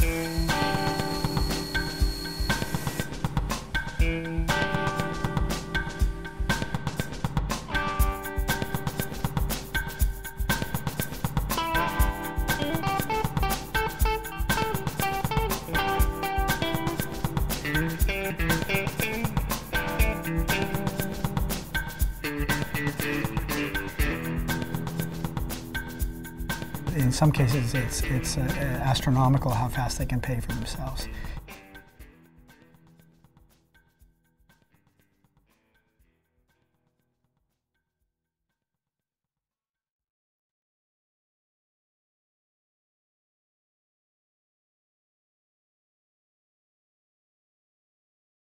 Música In some cases, it's, it's uh, astronomical how fast they can pay for themselves.